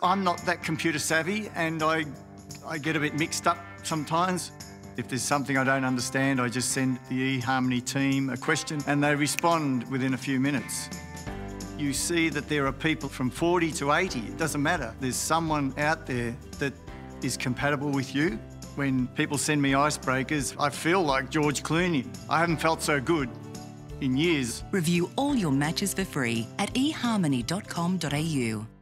I'm not that computer savvy and I, I get a bit mixed up sometimes. If there's something I don't understand, I just send the eHarmony team a question and they respond within a few minutes. You see that there are people from 40 to 80, it doesn't matter. There's someone out there that is compatible with you. When people send me icebreakers, I feel like George Clooney. I haven't felt so good in years. Review all your matches for free at eharmony.com.au.